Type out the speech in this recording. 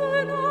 sono